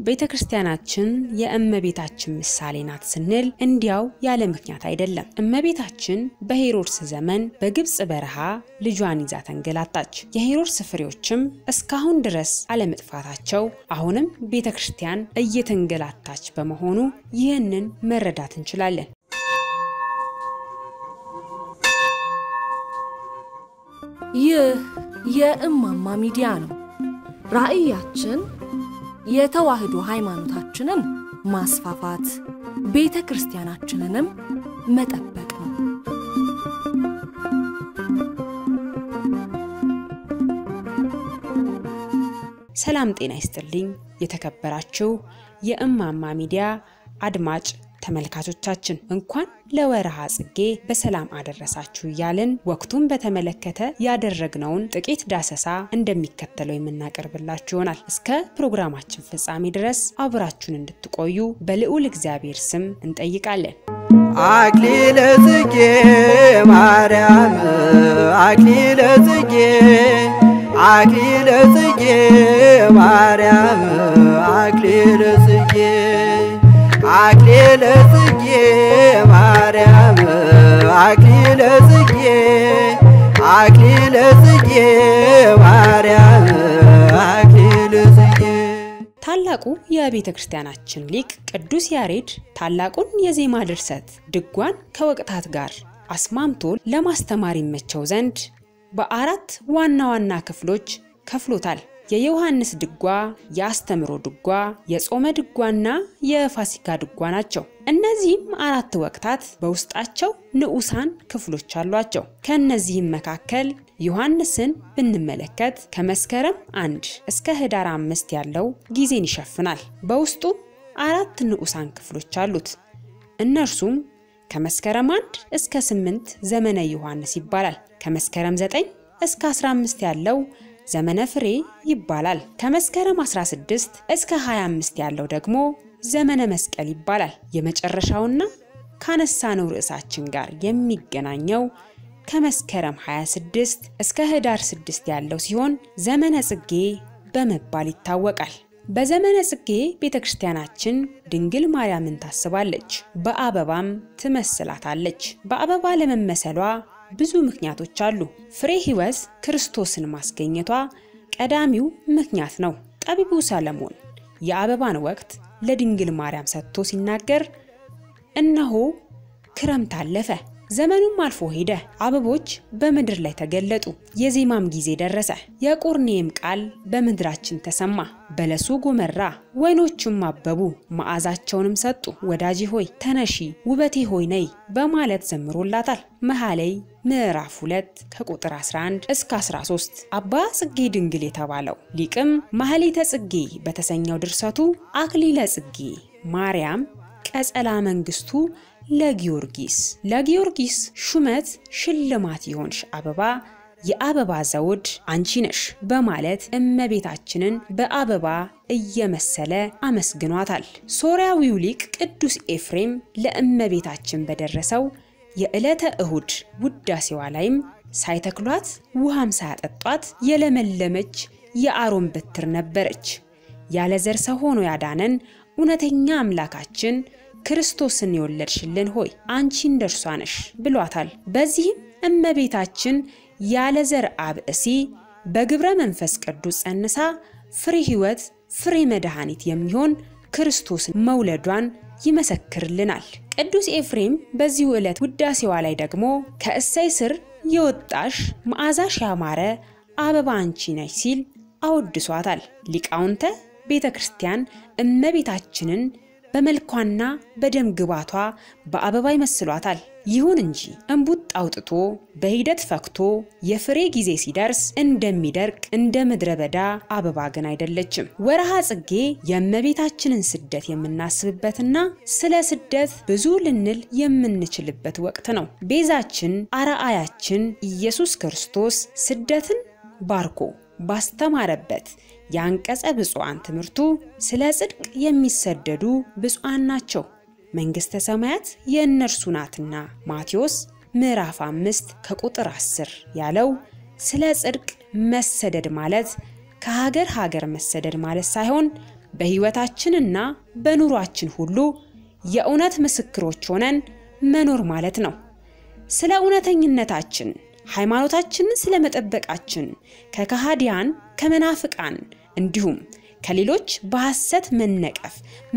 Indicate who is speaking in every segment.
Speaker 1: ቤተ ክርስቲያናችን የእመቤታችን ምሳሌ ናት ስንል እንዲያው ያለ ምክንያት አይደለም። እመቤታችን በሄሮድስ ዘመን በግብፅ በረሃ ልጇን ይዛ ተንገላታች። የሄሮድስ ፍሬዎችም እስካሁን ድረስ አለመጥፋታቸው አሁንም ቤተ ክርስቲያን እየተንገላታች በመሆኑ ይህንን መረዳት እንችላለን።
Speaker 2: ይህ የእማማ ሚዲያ ነው። ራዕያችን የተዋህዶ ሃይማኖታችንን ማስፋፋት፣ ቤተ ክርስቲያናችንንም መጠበቅ ነው።
Speaker 1: ሰላም ጤና ይስጥልኝ። የተከበራችሁ የእማማ ሚዲያ አድማጭ ተመልካቾቻችን እንኳን ለወርሃ ጽጌ በሰላም አደረሳችሁ እያልን ወቅቱን በተመለከተ ያደረግነውን ጥቂት ዳሰሳ እንደሚከተለው የምናቀርብላችሁ ይሆናል። እስከ ፕሮግራማችን ፍጻሜ ድረስ አብራችሁን እንድትቆዩ በልዑል እግዚአብሔር ስም እንጠይቃለን።
Speaker 3: አክሊለ ጽጌ ማርያም አክሊለ ጽጌ አክሊለ ጽጌ ማርያም አክሊለ ጽጌ አክሊለ ጽጌ ማርያም አክሊለ ጽጌ አክሊለ ጽጌ ማርያም አክሊለ ጽጌ
Speaker 1: ታላቁ የቤተ ክርስቲያናችን ሊቅ ቅዱስ ያሬድ ታላቁን የዜማ ድርሰት ድጓን ከወቅታት ጋር አስማምቶ ለማስተማር ይመቸው ዘንድ በአራት ዋና ዋና ክፍሎች ከፍሎታል። የዮሐንስ ድጓ፣ የአስተምሮ ድጓ፣ የጾመ ድጓና የፋሲካ ድጓ ናቸው። እነዚህም አራት ወቅታት በውስጣቸው ንዑሳን ክፍሎች አሏቸው። ከእነዚህም መካከል ዮሐንስን ብንመለከት ከመስከረም አንድ እስከ ህዳር አምስት ያለው ጊዜን ይሸፍናል። በውስጡ አራት ንዑሳን ክፍሎች አሉት። እነርሱም ከመስከረም አንድ እስከ ስምንት ዘመነ ዮሐንስ ይባላል። ከመስከረም 9 እስከ 15 ያለው ዘመነ ፍሬ ይባላል። ከመስከረም 16 እስከ 25 ያለው ደግሞ ዘመነ መስቀል ይባላል። የመጨረሻውና ካነሳነው ርዕሳችን ጋር የሚገናኘው ከመስከረም 26 እስከ ህዳር 6 ያለው ሲሆን ዘመነ ጽጌ በመባል ይታወቃል። በዘመነ ጽጌ ቤተ ክርስቲያናችን ድንግል ማርያምን ታስባለች፣ በአበባም ትመስላታለች። በአበባ ለመመሰሏ ብዙ ምክንያቶች አሉ። ፍሬ ሕይወት ክርስቶስን ማስገኘቷ ቀዳሚው ምክንያት ነው። ጠቢቡ ሰለሞን የአበባን ወቅት ለድንግል ማርያም ሰጥቶ ሲናገር እነሆ ክረምት አለፈ፣ ዘመኑም አልፎ ሄደ፣ አበቦች በምድር ላይ ተገለጡ፣ የዜማም ጊዜ ደረሰ፣ የቁርኔም ቃል በምድራችን ተሰማ፣ በለሱ ጎመራ፣ ወይኖቹም አበቡ፣ መዓዛቸውንም ሰጡ። ወዳጄ ሆይ ተነሺ፣ ውበቴ ሆይ ነይ በማለት ዘምሮላታል። መኃልየ ምዕራፍ 2 ከቁጥር 11 እስከ 13። አባ ጽጌ ድንግል የተባለው ሊቅም ማኅሌተ ጽጌ በተሰኘው ድርሰቱ አክሊለ ጽጌ ማርያም ቀጸላ መንግስቱ ለጊዮርጊስ ለጊዮርጊስ ሹመት ሽልማት የሆንሽ አበባ የአበባ ዘውድ አንቺ ነሽ በማለት እመቤታችንን በአበባ እየመሰለ አመስግኗታል። ሶርያዊው ሊቅ ቅዱስ ኤፍሬም ለእመቤታችን በደረሰው የዕለተ እሁድ ውዳሴዋ ላይም ሳይተክሏት ውሃም ሳያጠጧት የለመለመች የአሮን በትር ነበረች። ያለ ዘር ሰው ሆኖ ያዳነን እውነተኛ አምላካችን ክርስቶስን የወለድሽልን ሆይ አንቺ እንደርሷ ነሽ ብሏታል። በዚህም እመቤታችን ያለ ዘር አብእሲ በግብረ መንፈስ ቅዱስ ጸንሳ ፍሬ ሕይወት ፍሬ መድኃኒት የሚሆን ክርስቶስን መውለዷን ይመሰክርልናል። ቅዱስ ኤፍሬም በዚሁ ዕለት ውዳሴዋ ላይ ደግሞ ከእሰይ ስር የወጣሽ መዓዛሽ ያማረ አበባ አንቺ ነሽ ሲል አወድሷታል። ሊቃውንተ ቤተ ክርስቲያን እመቤታችንን በመልኳና በደም ግባቷ በአበባ ይመስሏታል። ይሁን እንጂ እንቡጥ አውጥቶ በሂደት ፈክቶ የፍሬ ጊዜ ሲደርስ እንደሚደርቅ እንደ ምድረ በዳ አበባ ግን አይደለችም። ወርሃ ጽጌ የእመቤታችንን ስደት የምናስብበትና ስለ ስደት ብዙ ልንል የምንችልበት ወቅት ነው። ቤዛችን አርአያችን ኢየሱስ ክርስቶስ ስደትን ባርኮ ባስተማረበት የአንቀጸ ብፁዓን ትምህርቱ ስለ ጽድቅ የሚሰደዱ ብፁዓን ናቸው መንግሥተ ሰማያት የእነርሱ ናትና ማቴዎስ ምዕራፍ አምስት ከቁጥር 10 ያለው ስለ ጽድቅ መሰደድ ማለት ከሀገር ሀገር መሰደድ ማለት ሳይሆን በሕይወታችንና በኑሯችን ሁሉ የእውነት ምስክሮች ሆነን መኖር ማለት ነው። ስለ እውነተኝነታችን ሃይማኖታችንን ስለ መጠበቃችን ከከሃዲያን ከመናፍቃን እንዲሁም ከሌሎች በሐሰት መነቀፍ፣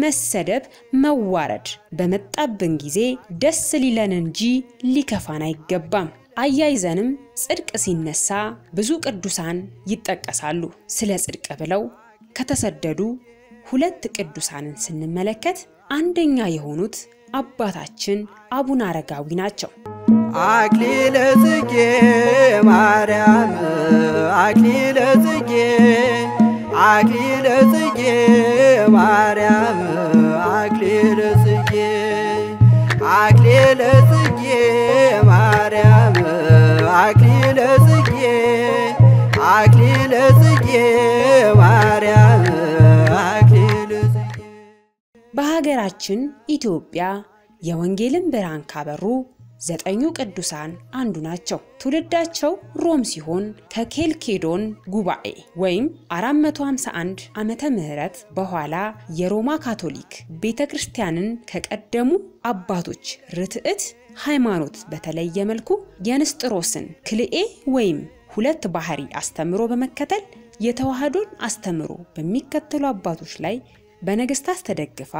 Speaker 1: መሰደብ፣ መዋረድ በመጣብን ጊዜ ደስ ሊለን እንጂ ሊከፋን አይገባም። አያይዘንም ጽድቅ ሲነሳ ብዙ ቅዱሳን ይጠቀሳሉ። ስለ ጽድቅ ብለው ከተሰደዱ ሁለት ቅዱሳንን ስንመለከት አንደኛ የሆኑት አባታችን አቡነ አረጋዊ ናቸው።
Speaker 3: አክሊለ ጽጌ ማርያም አክሊለ ጽጌ
Speaker 1: በሀገራችን ኢትዮጵያ የወንጌልን ብርሃን ካበሩ ዘጠኙ ቅዱሳን አንዱ ናቸው። ትውልዳቸው ሮም ሲሆን ከኬልኬዶን ጉባኤ ወይም 451 ዓመተ ምህረት በኋላ የሮማ ካቶሊክ ቤተ ክርስቲያንን ከቀደሙ አባቶች ርትዕት ሃይማኖት በተለየ መልኩ የንስጥሮስን ክልኤ ወይም ሁለት ባህሪ አስተምሮ በመከተል የተዋህዶን አስተምሮ በሚከተሉ አባቶች ላይ በነገስታት ተደግፋ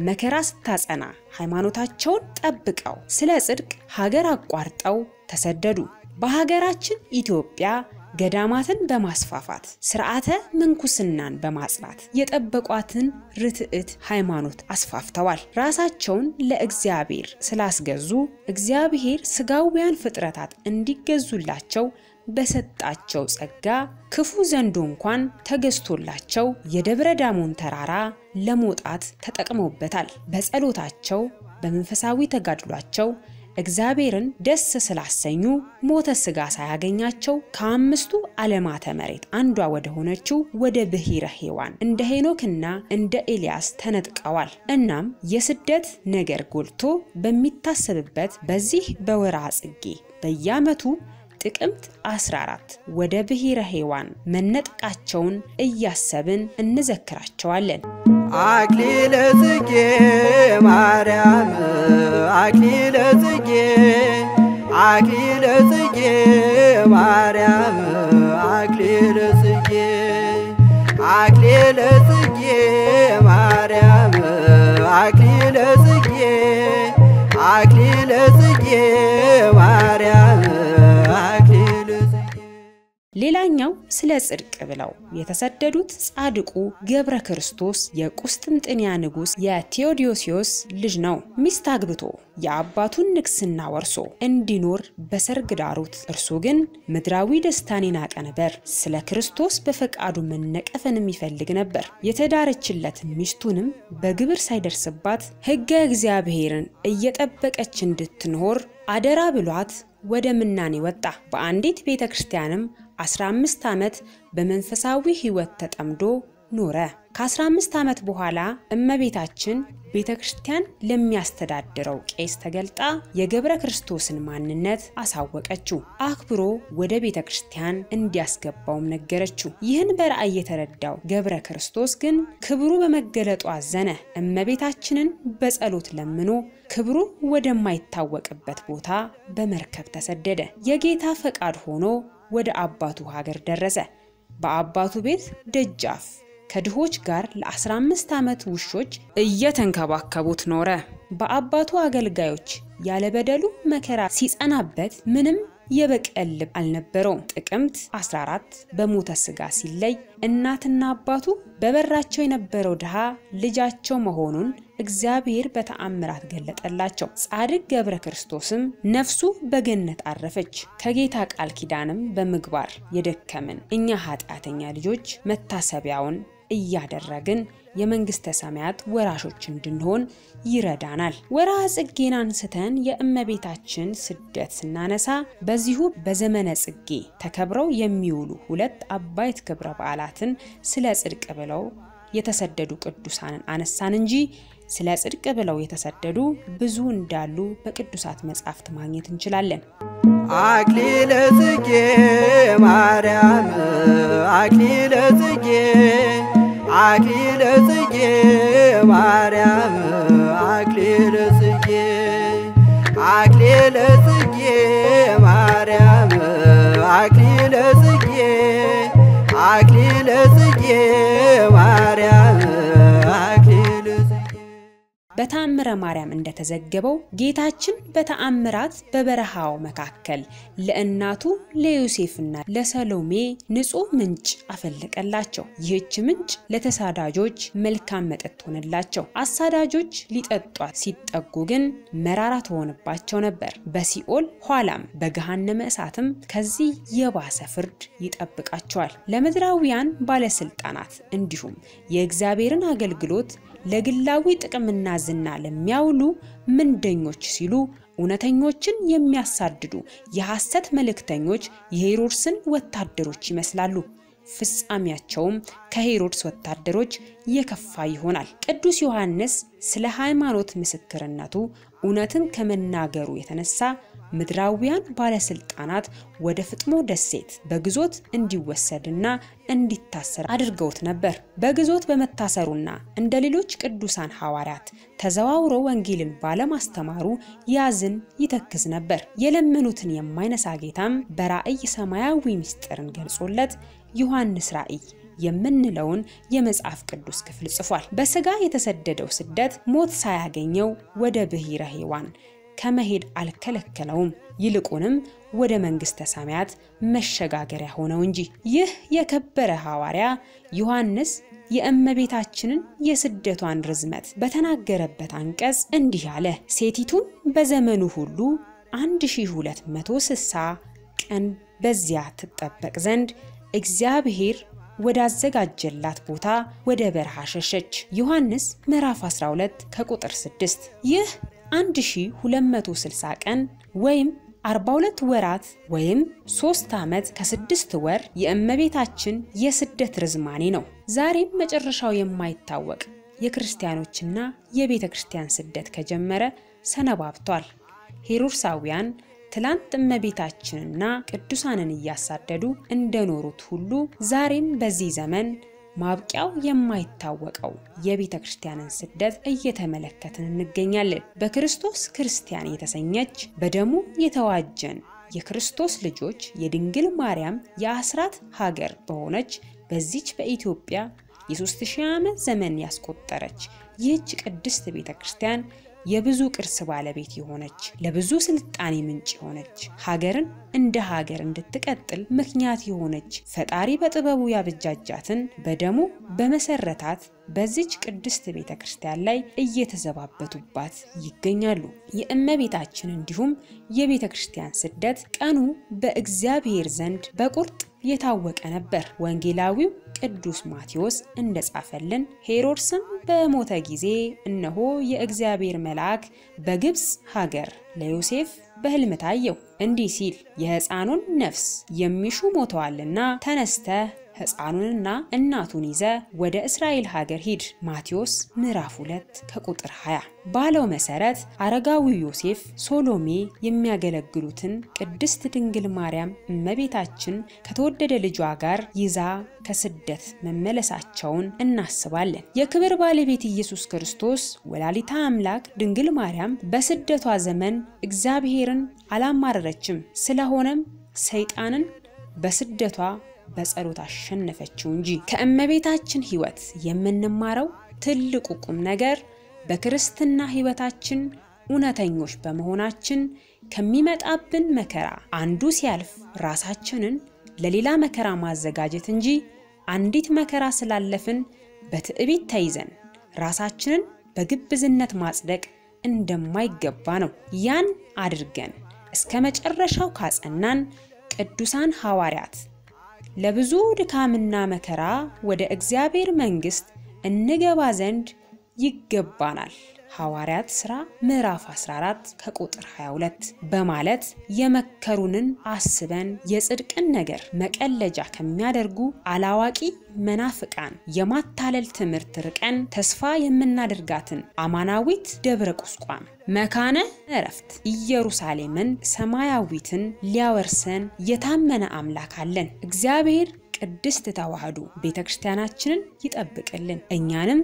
Speaker 1: መከራ ስታጸና ሃይማኖታቸውን ጠብቀው ስለ ጽድቅ ሀገር አቋርጠው ተሰደዱ። በሀገራችን ኢትዮጵያ ገዳማትን በማስፋፋት ስርዓተ ምንኩስናን በማጽናት የጠበቋትን ርትዕት ሃይማኖት አስፋፍተዋል። ራሳቸውን ለእግዚአብሔር ስላስገዙ እግዚአብሔር ስጋውያን ፍጥረታት እንዲገዙላቸው በሰጣቸው ጸጋ ክፉ ዘንዶ እንኳን ተገዝቶላቸው የደብረ ዳሞን ተራራ ለመውጣት ተጠቅመውበታል። በጸሎታቸው በመንፈሳዊ ተጋድሏቸው እግዚአብሔርን ደስ ስላሰኙ ሞተ ስጋ ሳያገኛቸው ከአምስቱ ዓለማተ መሬት አንዷ ወደ ሆነችው ወደ ብሔረ ሔዋን እንደ ሄኖክና እንደ ኤልያስ ተነጥቀዋል። እናም የስደት ነገር ጎልቶ በሚታሰብበት በዚህ በወርሃ ጽጌ በየዓመቱ ጥቅምት 14 ወደ ብሔረ ሔዋን መነጠቃቸውን እያሰብን እንዘክራቸዋለን።
Speaker 3: አክሊለ ጽጌ ማርያም አክሊለ ጽጌ አክሊለ ጽጌ ማርያም አክሊለ ጽጌ አክሊለ ጽጌ ማርያም አክሊለ ጽጌ አክሊለ ጽጌ
Speaker 1: ሌላኛው ስለ ጽድቅ ብለው የተሰደዱት ጻድቁ ገብረ ክርስቶስ የቁስጥንጥንያ ንጉሥ የቴዎዲዮሲዮስ ልጅ ነው። ሚስት አግብቶ የአባቱን ንግስና ወርሶ እንዲኖር በሰርግ ዳሩት። እርሱ ግን ምድራዊ ደስታን የናቀ ነበር። ስለ ክርስቶስ በፈቃዱ መነቀፍን የሚፈልግ ነበር። የተዳረችለት ሚስቱንም በግብር ሳይደርስባት ሕገ እግዚአብሔርን እየጠበቀች እንድትኖር አደራ ብሏት ወደ ምናኔ ወጣ። በአንዲት ቤተ ክርስቲያንም 15 ዓመት በመንፈሳዊ ሕይወት ተጠምዶ ኖረ። ከ15 ዓመት በኋላ እመቤታችን ቤተ ክርስቲያን ለሚያስተዳድረው ቄስ ተገልጣ የገብረ ክርስቶስን ማንነት አሳወቀችው። አክብሮ ወደ ቤተ ክርስቲያን እንዲያስገባውም ነገረችው። ይህን በራእይ የተረዳው ገብረ ክርስቶስ ግን ክብሩ በመገለጡ አዘነ። እመቤታችንን በጸሎት ለምኖ ክብሩ ወደማይታወቅበት ቦታ በመርከብ ተሰደደ። የጌታ ፈቃድ ሆኖ ወደ አባቱ ሀገር ደረሰ። በአባቱ ቤት ደጃፍ ከድሆች ጋር ለ15 ዓመት ውሾች እየተንከባከቡት ኖረ። በአባቱ አገልጋዮች ያለበደሉ መከራ ሲጸናበት ምንም የበቀል ልብ አልነበረውም። ጥቅምት 14 በሞተ ስጋ ሲለይ እናትና አባቱ በበራቸው የነበረው ድሃ ልጃቸው መሆኑን እግዚአብሔር በተአምራት ገለጠላቸው። ጻድቅ ገብረ ክርስቶስም ነፍሱ በገነት አረፈች። ከጌታ ቃል ኪዳንም በምግባር የደከምን እኛ ኃጢአተኛ ልጆች መታሰቢያውን እያደረግን የመንግስተ ሰማያት ወራሾች እንድንሆን ይረዳናል። ወርሃ ጽጌን አንስተን የእመቤታችን ስደት ስናነሳ በዚሁ በዘመነ ጽጌ ተከብረው የሚውሉ ሁለት አበይት ክብረ በዓላትን ስለ ጽድቅ ብለው የተሰደዱ ቅዱሳንን አነሳን እንጂ ስለ ጽድቅ ብለው የተሰደዱ ብዙ እንዳሉ በቅዱሳት መጻሕፍት ማግኘት እንችላለን።
Speaker 3: አክሊለ ጽጌ ማርያም አክሊለ ጽጌ አክሊለ ጽጌ ማርያም አክሊለ ጽጌ አክሊለ ጽጌ ማርያም አክሊለ ጽጌ አክሊለ ጽጌ
Speaker 1: በተአምረ ማርያም እንደተዘገበው ጌታችን በተአምራት በበረሃው መካከል ለእናቱ ለዮሴፍና ለሰሎሜ ንጹሕ ምንጭ አፈለቀላቸው። ይህች ምንጭ ለተሳዳጆች መልካም መጠጥ ሆነላቸው። አሳዳጆች ሊጠጧት ሲጠጉ ግን መራራ ትሆንባቸው ነበር። በሲኦል ኋላም በገሃነመ እሳትም ከዚህ የባሰ ፍርድ ይጠብቃቸዋል። ለምድራውያን ባለስልጣናት እንዲሁም የእግዚአብሔርን አገልግሎት ለግላዊ ጥቅምና ዝና ለሚያውሉ ምንደኞች ሲሉ እውነተኞችን የሚያሳድዱ የሐሰት መልእክተኞች የሄሮድስን ወታደሮች ይመስላሉ። ፍጻሜያቸውም ከሄሮድስ ወታደሮች የከፋ ይሆናል። ቅዱስ ዮሐንስ ስለ ሃይማኖት ምስክርነቱ እውነትን ከመናገሩ የተነሳ ምድራውያን ባለስልጣናት ወደ ፍጥሞ ደሴት በግዞት እንዲወሰድና እንዲታሰር አድርገውት ነበር። በግዞት በመታሰሩና እንደ ሌሎች ቅዱሳን ሐዋርያት ተዘዋውሮ ወንጌልን ባለማስተማሩ ያዝን ይተክዝ ነበር። የለመኑትን የማይነሳ ጌታም በራእይ ሰማያዊ ምስጢርን ገልጾለት ዮሐንስ ራእይ የምንለውን የመጽሐፍ ቅዱስ ክፍል ጽፏል። በስጋ የተሰደደው ስደት ሞት ሳያገኘው ወደ ብሔረ ሔዋን ከመሄድ አልከለከለውም። ይልቁንም ወደ መንግሥተ ሰማያት መሸጋገሪያ ሆነው እንጂ። ይህ የከበረ ሐዋርያ ዮሐንስ የእመቤታችንን የስደቷን ርዝመት በተናገረበት አንቀጽ እንዲህ አለ። ሴቲቱም በዘመኑ ሁሉ 1260 ቀን በዚያ ትጠበቅ ዘንድ እግዚአብሔር ወዳዘጋጀላት ቦታ ወደ በረሃ ሸሸች። ዮሐንስ ምዕራፍ 12 ከቁጥር 6 ይህ 1260 ቀን ወይም 42 ወራት ወይም 3 ዓመት ከስድስት ወር የእመቤታችን የስደት ርዝማኔ ነው። ዛሬም መጨረሻው የማይታወቅ የክርስቲያኖችና የቤተ ክርስቲያን ስደት ከጀመረ ሰነባብቷል። ሄሮድሳውያን ትላንት እመቤታችንና ቅዱሳንን እያሳደዱ እንደኖሩት ሁሉ ዛሬም በዚህ ዘመን ማብቂያው የማይታወቀው የቤተ ክርስቲያንን ስደት እየተመለከትን እንገኛለን። በክርስቶስ ክርስቲያን የተሰኘች በደሙ የተዋጀን የክርስቶስ ልጆች የድንግል ማርያም የአስራት ሀገር በሆነች በዚች በኢትዮጵያ የሦስት ሺህ ዓመት ዘመን ያስቆጠረች ይህች ቅድስት ቤተ ክርስቲያን የብዙ ቅርስ ባለቤት የሆነች ለብዙ ስልጣኔ ምንጭ የሆነች ሀገርን እንደ ሀገር እንድትቀጥል ምክንያት የሆነች ፈጣሪ በጥበቡ ያበጃጃትን በደሙ በመሰረታት በዚች ቅድስት ቤተ ክርስቲያን ላይ እየተዘባበቱባት ይገኛሉ። የእመቤታችን እንዲሁም የቤተ ክርስቲያን ስደት ቀኑ በእግዚአብሔር ዘንድ በቁርጥ የታወቀ ነበር። ወንጌላዊው ቅዱስ ማቴዎስ እንደጻፈልን ሄሮድስም በሞተ ጊዜ እነሆ የእግዚአብሔር መልአክ በግብፅ ሀገር ለዮሴፍ በሕልም ታየው፣ እንዲህ ሲል የሕፃኑን ነፍስ የሚሹ ሞተዋልና ተነስተህ ሕፃኑንና እናቱን ይዘ ወደ እስራኤል ሀገር ሂድ። ማቴዎስ ምዕራፍ 2 ከቁጥር 20 ባለው መሰረት አረጋዊው ዮሴፍ ሶሎሜ የሚያገለግሉትን ቅድስት ድንግል ማርያም እመቤታችን ከተወደደ ልጇ ጋር ይዛ ከስደት መመለሳቸውን እናስባለን። የክብር ባለቤት ኢየሱስ ክርስቶስ ወላዲታ አምላክ ድንግል ማርያም በስደቷ ዘመን እግዚአብሔርን አላማረረችም። ስለሆነም ሰይጣንን በስደቷ በጸሎት አሸነፈችው እንጂ። ከእመቤታችን ሕይወት የምንማረው ትልቁ ቁም ነገር በክርስትና ሕይወታችን እውነተኞች በመሆናችን ከሚመጣብን መከራ አንዱ ሲያልፍ ራሳችንን ለሌላ መከራ ማዘጋጀት እንጂ አንዲት መከራ ስላለፍን በትዕቢት ተይዘን ራሳችንን በግብዝነት ማጽደቅ እንደማይገባ ነው። ያን አድርገን እስከ መጨረሻው ካጸናን ቅዱሳን ሐዋርያት ለብዙ ድካምና መከራ ወደ እግዚአብሔር መንግሥት እንገባ ዘንድ ይገባናል። ሐዋርያት ሥራ ምዕራፍ 14 ከቁጥር 22 በማለት የመከሩንን አስበን የጽድቅን ነገር መቀለጃ ከሚያደርጉ አላዋቂ መናፍቃን የማታለል ትምህርት ርቀን ተስፋ የምናደርጋትን አማናዊት ደብረ ቁስቋም መካነ ዕረፍት ኢየሩሳሌምን ሰማያዊትን ሊያወርሰን የታመነ አምላክ አለን። እግዚአብሔር ቅድስት ተዋሕዶ ቤተ ክርስቲያናችንን ይጠብቅልን። እኛንም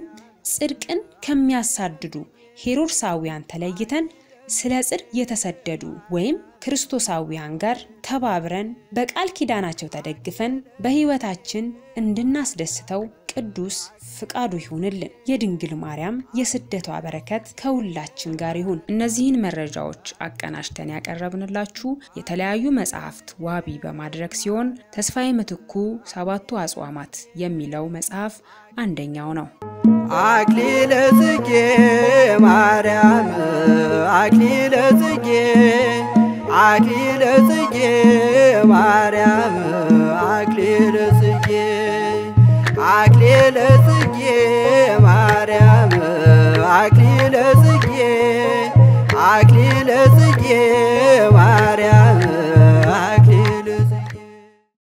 Speaker 1: ጽድቅን ከሚያሳድዱ ሄሮድሳውያን ተለይተን ስለ ጽድቅ የተሰደዱ ወይም ክርስቶሳውያን ጋር ተባብረን በቃል ኪዳናቸው ተደግፈን በሕይወታችን እንድናስደስተው ቅዱስ ፍቃዱ ይሁንልን። የድንግል ማርያም የስደቷ በረከት ከሁላችን ጋር ይሁን። እነዚህን መረጃዎች አቀናጅተን ያቀረብንላችሁ የተለያዩ መጽሐፍት ዋቢ በማድረግ ሲሆን ተስፋዬ ምትኩ ሰባቱ አጽዋማት የሚለው መጽሐፍ አንደኛው ነው።
Speaker 3: አክሊለ ጽጌ ማርያም አክሊለ ጽጌ አክሊለ ጽጌ ማርያም አክሊለ ጽጌ አክሊለ ጽጌ ማርያም አክሊለ ጽጌ አክሊለ ጽጌ ማርያም አክሊለ ጽጌ።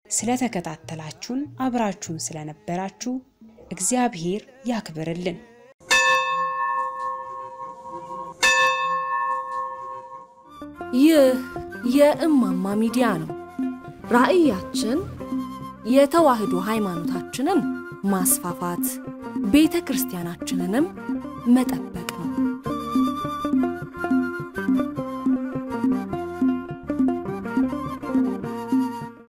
Speaker 1: ስለተከታተላችሁን አብራችሁን ስለነበራችሁ እግዚአብሔር ያክብርልን።
Speaker 2: ይህ የእማማ ሚዲያ ነው። ራዕያችን የተዋህዶ ሃይማኖታችንን ማስፋፋት፣ ቤተ ክርስቲያናችንንም መጠበቅ